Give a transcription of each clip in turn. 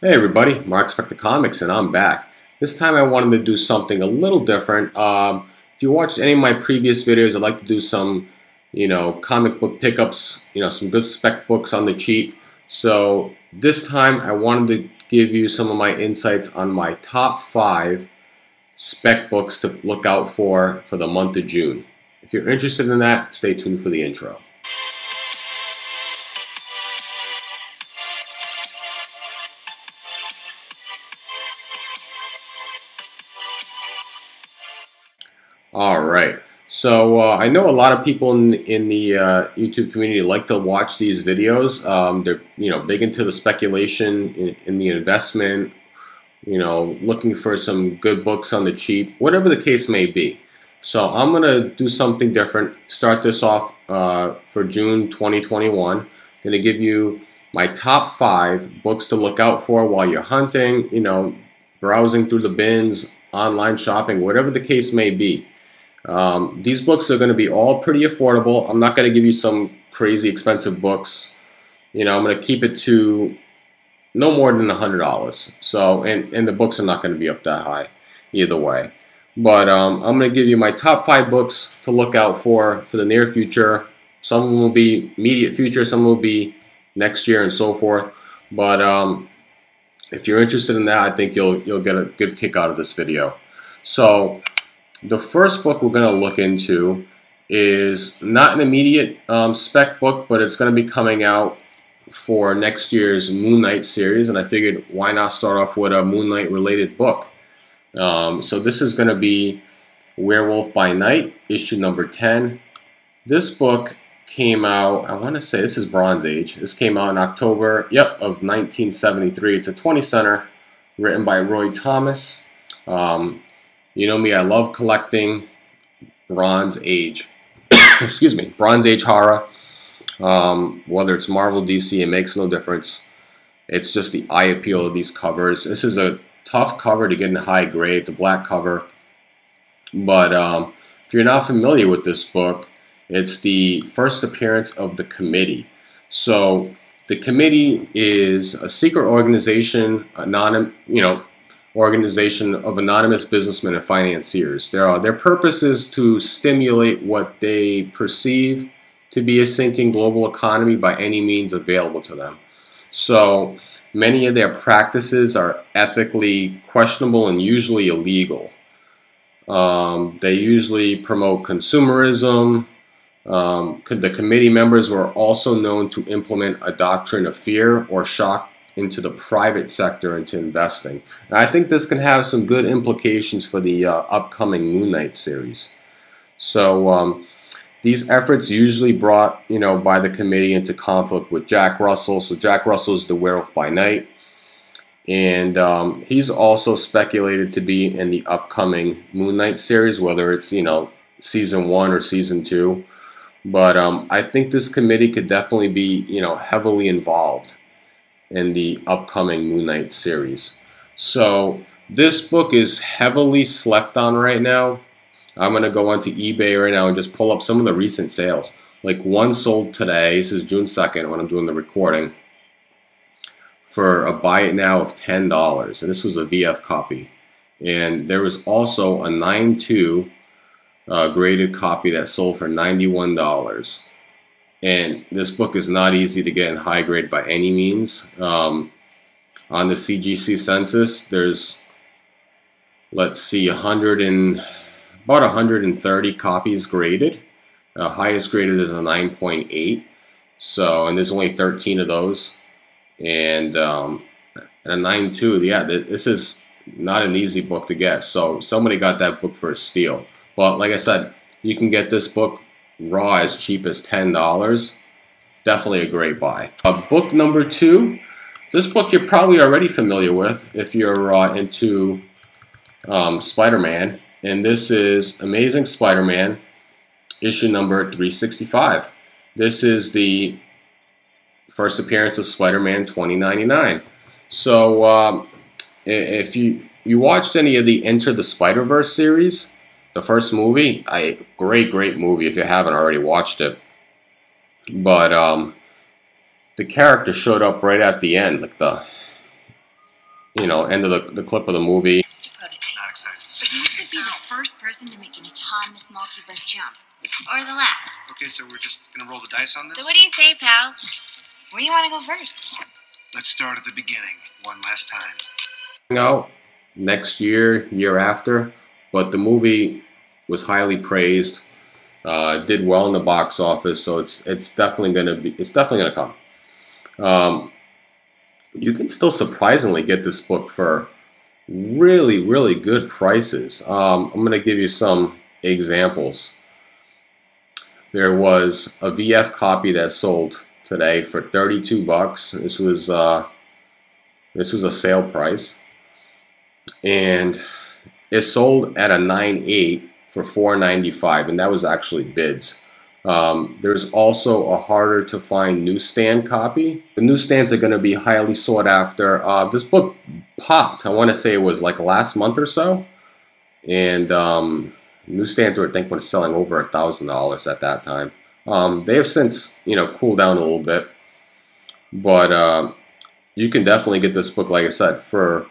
Hey everybody, Marc Spector Comics and I'm back. This time I wanted to do something a little different. Um, if you watched any of my previous videos, I'd like to do some, you know, comic book pickups, you know, some good spec books on the cheap. So this time I wanted to give you some of my insights on my top five spec books to look out for for the month of June. If you're interested in that, stay tuned for the intro. All right. So uh, I know a lot of people in in the uh, YouTube community like to watch these videos. Um, they're you know big into the speculation in, in, the investment. You know, looking for some good books on the cheap, whatever the case may be. So I'm gonna do something different. Start this off uh, for June 2021. I'm Gonna give you my top five books to look out for while you're hunting. You know, browsing through the bins, online shopping, whatever the case may be. Um, these books are going to be all pretty affordable. I'm not going to give you some crazy expensive books. You know, I'm going to keep it to no more than $100. So, and, and the books are not going to be up that high either way. But um, I'm going to give you my top five books to look out for for the near future. Some will be immediate future, some will be next year and so forth. But um, if you're interested in that, I think you'll you'll get a good kick out of this video. So the first book we're going to look into is not an immediate um, spec book, but it's going to be coming out for next year's Moon Knight series, and I figured why not start off with a Moon Knight related book. Um, so this is going to be Werewolf by Night, issue number 10. This book came out, I want to say this is Bronze Age. This came out in October, yep, of 1973. It's a 20 center written by Roy Thomas. Um, you know me, I love collecting Bronze Age. Excuse me, Bronze Age horror. Um, whether it's Marvel, DC, it makes no difference. It's just the eye appeal of these covers. This is a tough cover to get in high grade. It's a black cover. But um, if you're not familiar with this book, it's the first appearance of the committee. So the committee is a secret organization, anonymous, you know, organization of anonymous businessmen and financiers. Their, their purpose is to stimulate what they perceive to be a sinking global economy by any means available to them. So many of their practices are ethically questionable and usually illegal. Um, they usually promote consumerism. Um, the committee members were also known to implement a doctrine of fear or shock into the private sector into investing. And I think this can have some good implications for the uh, upcoming Moon Knight series. So um, these efforts usually brought, you know, by the committee into conflict with Jack Russell. So Jack Russell is the Werewolf by Night. And um, he's also speculated to be in the upcoming Moon Knight series, whether it's, you know, season one or season two. But um, I think this committee could definitely be, you know, heavily involved in the upcoming Moon Knight series. So this book is heavily slept on right now. I'm going to go onto eBay right now and just pull up some of the recent sales. Like one sold today, this is June 2nd when I'm doing the recording, for a buy it now of $10. And this was a VF copy. And there was also a 9.2 uh, graded copy that sold for $91. And this book is not easy to get in high grade by any means. Um, on the CGC census, there's, let's see, 100 and, about 130 copies graded. Uh, highest graded is a 9.8. So, and there's only 13 of those. And, um, and a 9.2, yeah, this is not an easy book to get. So somebody got that book for a steal. But like I said, you can get this book raw as cheap as $10. Definitely a great buy. Uh, book number two. This book you're probably already familiar with if you're uh, into um, Spider-Man. And this is Amazing Spider-Man, issue number 365. This is the first appearance of Spider-Man 2099. So um, if you, you watched any of the Into the Spider-Verse series, the first movie, I great, great movie if you haven't already watched it. But um, the character showed up right at the end, like the you know, end of the, the clip of the movie. Not excited. But you could be the first person to make an autonomous multiverse jump. Or the last. Okay, so we're just gonna roll the dice on this? So what do you say, pal? Where do you want to go first? Let's start at the beginning, one last time. out next year, year after, but the movie was highly praised. Uh, did well in the box office, so it's it's definitely gonna be it's definitely gonna come. Um, you can still surprisingly get this book for really really good prices. Um, I'm gonna give you some examples. There was a VF copy that sold today for 32 bucks. This was uh, this was a sale price, and it sold at a 9.8 for 4.95, and that was actually bids. Um, there's also a harder to find newsstand copy. The newsstands are going to be highly sought after. Uh, this book popped. I want to say it was like last month or so, and um, newsstands were I think were selling over a thousand dollars at that time. Um, they have since, you know, cooled down a little bit, but uh, you can definitely get this book, like I said, for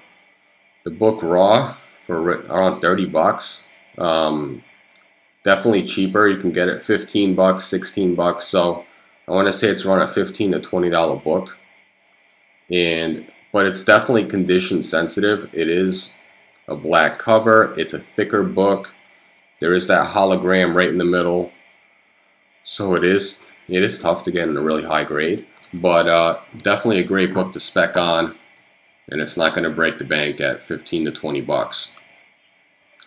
the book raw for around 30 bucks. Um, definitely cheaper. You can get it 15 bucks, 16 bucks. So I want to say it's around a 15 to 20 dollar book, and but it's definitely condition sensitive. It is a black cover. It's a thicker book. There is that hologram right in the middle. So it is it is tough to get in a really high grade, but uh, definitely a great book to spec on, and it's not going to break the bank at 15 to 20 bucks.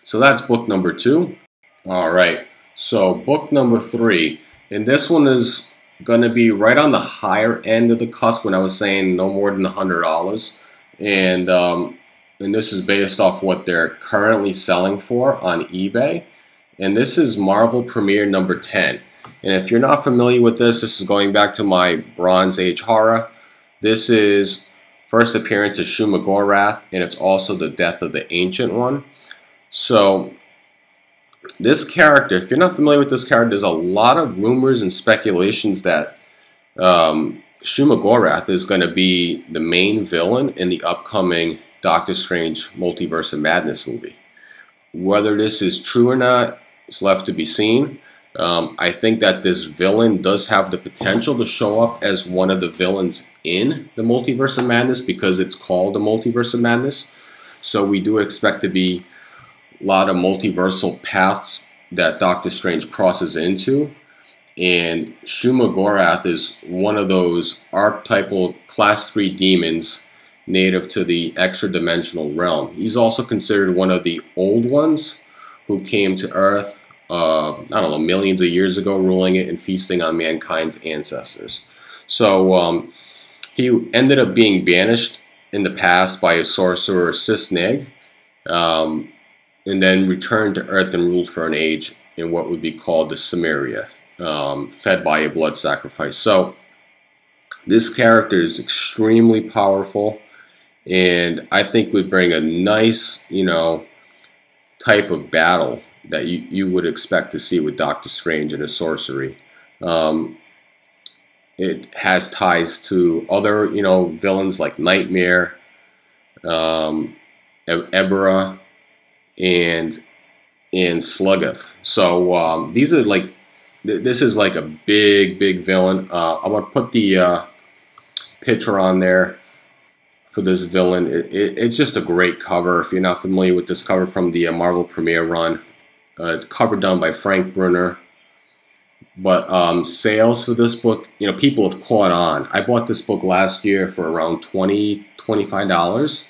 So that's book number two. All right, so book number three, and this one is going to be right on the higher end of the cusp when I was saying no more than $100, and um, and this is based off what they're currently selling for on eBay, and this is Marvel Premiere number 10. And if you're not familiar with this, this is going back to my Bronze Age horror. This is first appearance of Shuma-Gorath, and it's also the death of the Ancient One. So, this character, if you're not familiar with this character, there's a lot of rumors and speculations that um, Shuma-Gorath is going to be the main villain in the upcoming Doctor Strange Multiverse of Madness movie. Whether this is true or not is left to be seen. Um, I think that this villain does have the potential to show up as one of the villains in the Multiverse of Madness because it's called the Multiverse of Madness. So we do expect to be lot of multiversal paths that Doctor Strange crosses into. And Shuma-Gorath is one of those archetypal class 3 demons native to the extra dimensional realm. He's also considered one of the old ones who came to Earth uh, I don't know, millions of years ago, ruling it and feasting on mankind's ancestors. So um, he ended up being banished in the past by a sorcerer, Sise-Neg, um, and then returned to Earth and ruled for an age in what would be called the Samaria, um, fed by a blood sacrifice. So this character is extremely powerful, and I think would bring a nice, you know, type of battle that you, you would expect to see with Doctor Strange and his sorcery. Um, it has ties to other, you know, villains like Nightmare, um, Ebera, and and Sluggoth. So um, these are like, th this is like a big, big villain. Uh, I'm gonna put the uh, picture on there for this villain. It, it, it's just a great cover. If you're not familiar with this cover from the uh, Marvel Premiere run, uh, it's cover done by Frank Brunner. But um, sales for this book, you know, people have caught on. I bought this book last year for around 20 $25.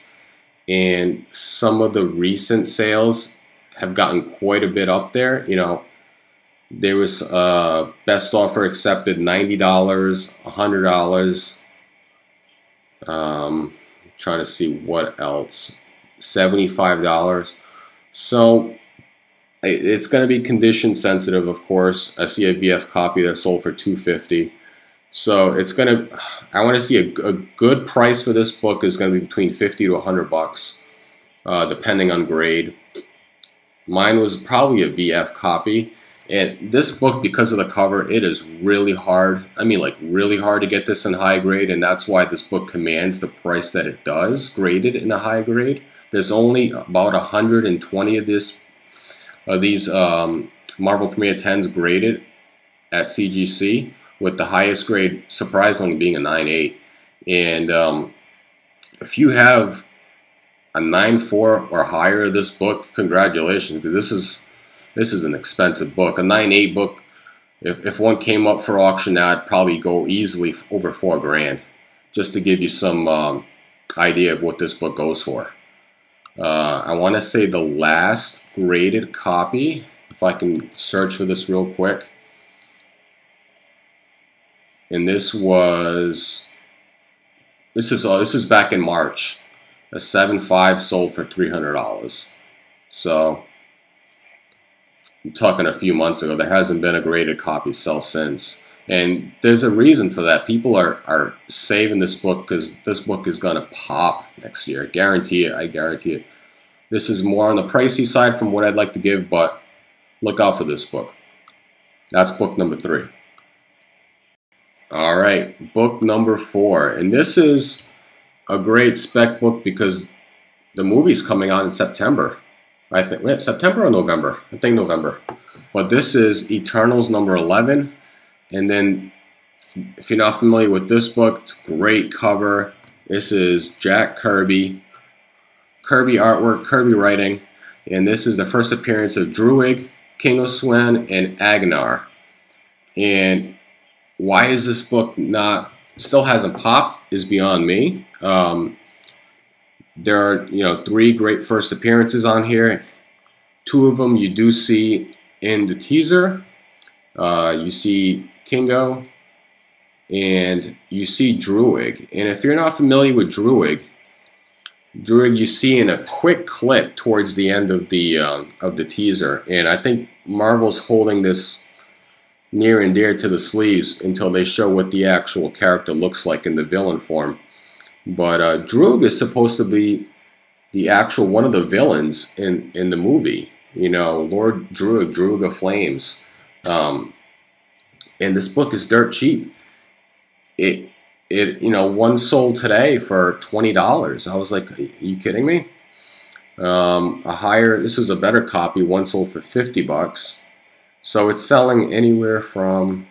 And some of the recent sales have gotten quite a bit up there. You know, there was a uh, best offer accepted $90, $100. Um, trying to see what else. $75. So it's going to be condition sensitive, of course. I see a VF copy that sold for 250 so it's going to, I want to see a, a, good price for this book is going to be between 50 to 100 bucks, uh, depending on grade. Mine was probably a VF copy, And this book, because of the cover, it is really hard. I mean, like really hard to get this in high grade, and that's why this book commands the price that it does, graded in a high grade. There's only about 120 of this of these um, Marvel Premiere 10s graded at CGC, with the highest grade surprisingly being a 9.8. And um, if you have a 9.4 or higher this book, congratulations, because this is this is an expensive book. A 9.8 book, if, if one came up for auction now, I'd probably go easily over four grand, just to give you some um, idea of what this book goes for. Uh, I want to say the last graded copy, if I can search for this real quick. And this was, this is, uh, this is back in March. A 7.5 sold for $300. So, I'm talking a few months ago. There hasn't been a graded copy sell since. And there's a reason for that. People are, are saving this book because this book is going to pop next year. I guarantee it. I guarantee it. This is more on the pricey side from what I'd like to give, but look out for this book. That's book number three. All right, book number four. And this is a great spec book because the movie's coming out in September. I think wait, September or November. I think November. But this is Eternals number 11. And then if you're not familiar with this book, it's great cover. This is Jack Kirby. Kirby artwork, Kirby writing. And this is the first appearance of Druig, Kingo Sunen, and Agnar. And why is this book not still hasn't popped is beyond me. Um, there are, you know, three great first appearances on here. Two of them you do see in the teaser. Uh, you see Kingo and you see Druig. And if you're not familiar with Druig, Druig you see in a quick clip towards the end of the um, of the teaser. And I think Marvel's holding this near and dear to the sleeves until they show what the actual character looks like in the villain form. But uh, Druig is supposed to be the actual one of the villains in in the movie. You know, Lord Droog, Druig of Flames. Um, and this book is dirt cheap. It it you know one sold today for twenty dollars. I was like, are you kidding me? Um, a higher this was a better copy. One sold for fifty bucks. So it's selling anywhere from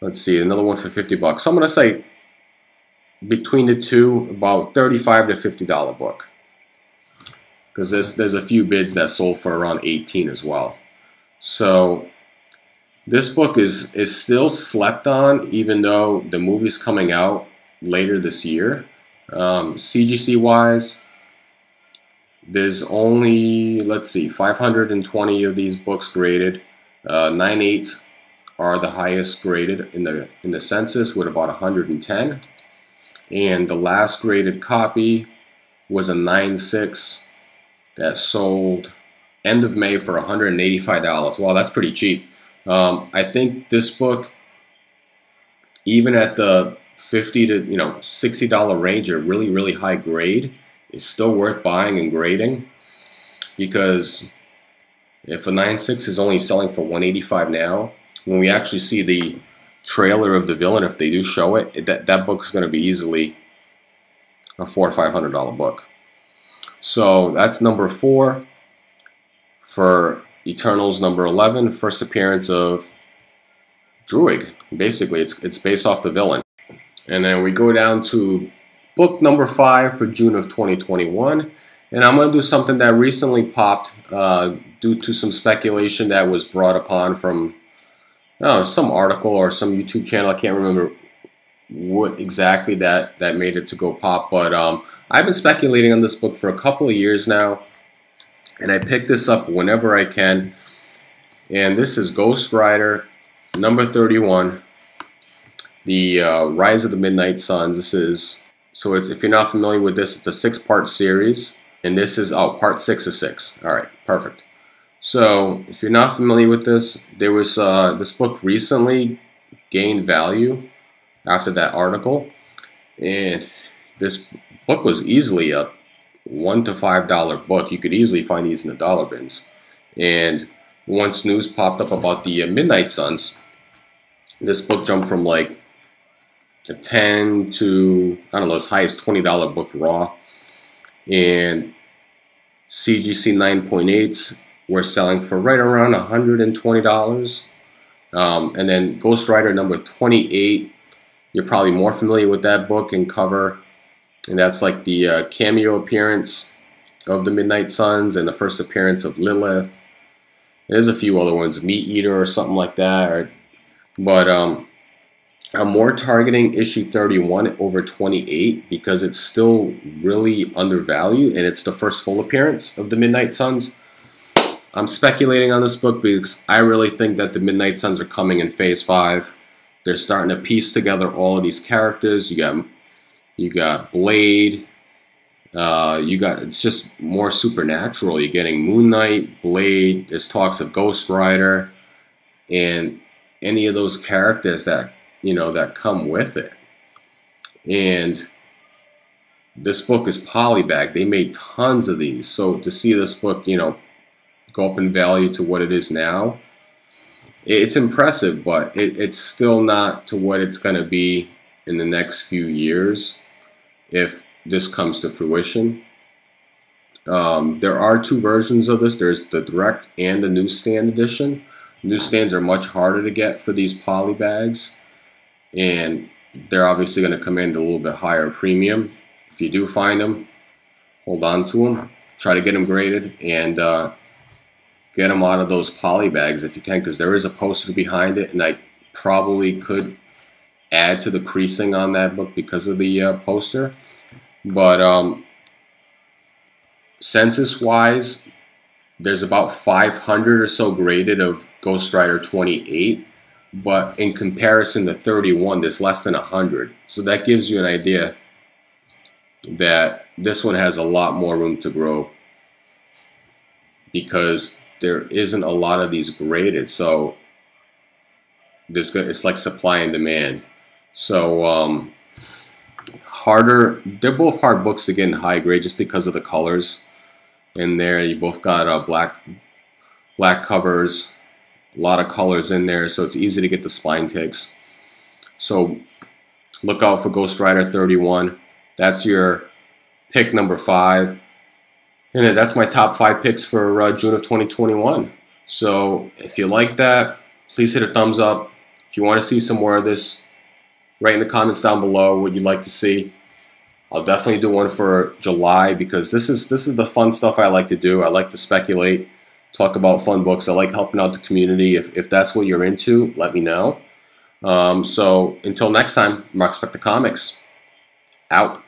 let's see another one for fifty bucks. So I'm gonna say between the two, about 35 to $50 book. Because there's, there's a few bids that sold for around 18 as well. So this book is, is still slept on, even though the movie's coming out later this year. Um, CGC wise, there's only, let's see, 520 of these books graded. Uh, 9 are the highest graded in the in the census with about 110 and the last graded copy was a 9-6 that sold end of May for $185. Wow, that's pretty cheap. Um, I think this book, even at the 50 to you know $60 range, a really really high grade, is still worth buying and grading because if a 9.6 is only selling for 185 now, when we actually see the trailer of the villain, if they do show it, it that, that book is going to be easily a four or five hundred dollar book. So that's number four for Eternals number 11, first appearance of Druig. Basically, it's, it's based off the villain. And then we go down to book number five for June of 2021. And I'm going to do something that recently popped uh, due to some speculation that was brought upon from know, some article or some YouTube channel. I can't remember what exactly that that made it to go pop, but um, I've been speculating on this book for a couple of years now, and I pick this up whenever I can. And this is Ghost Rider number 31, the uh, Rise of the Midnight Suns. This is so if you're not familiar with this, it's a six-part series, and this is oh part six of six. All right, perfect. So, if you're not familiar with this, there was uh, this book recently gained value after that article, and this book was easily a one to five dollar book. You could easily find these in the dollar bins, and once news popped up about the uh, Midnight Suns, this book jumped from like a 10 to, I don't know, as high as $20 book raw. And CGC 9.8s were selling for right around $120. Um, and then Ghost Rider number 28, you're probably more familiar with that book and cover. And that's like the uh, cameo appearance of the Midnight Suns and the first appearance of Lilith. There's a few other ones, Meat Eater or something like that. Or, but um, I'm more targeting issue 31 over 28 because it's still really undervalued and it's the first full appearance of the Midnight Suns. I'm speculating on this book because I really think that the Midnight Suns are coming in Phase 5. They're starting to piece together all of these characters. You got you got Blade. Uh, you got it's just more supernatural. You're getting Moon Knight, Blade. There's talks of Ghost Rider, and any of those characters that you know that come with it. And this book is polybag. They made tons of these. So to see this book, you know, go up in value to what it is now, it's impressive, but it, it's still not to what it's going to be in the next few years if this comes to fruition. Um, there are two versions of this. There's the direct and the newsstand edition. Newsstands are much harder to get for these poly bags, and they're obviously going to command a little bit higher premium. If you do find them, hold on to them. Try to get them graded and uh, get them out of those poly bags if you can, because there is a poster behind it, and I probably could add to the creasing on that book because of the uh, poster. But um, census wise, there's about 500 or so graded of Ghost Rider 28, but in comparison to 31, there's less than 100. So that gives you an idea that this one has a lot more room to grow because there isn't a lot of these graded. So there's it's like supply and demand. So um, harder. They're both hard books to get in high grade just because of the colors in there. You both got uh, black black covers, a lot of colors in there, so it's easy to get the spine ticks. So look out for Ghost Rider 31. That's your pick number five. And that's my top five picks for uh, June of 2021. So if you like that, please hit a thumbs up. If you want to see some more of this, write in the comments down below what you'd like to see. I'll definitely do one for July because this is this is the fun stuff I like to do. I like to speculate, talk about fun books. I like helping out the community. If, if that's what you're into, let me know. Um, so until next time, Marc Spector Comics. Out.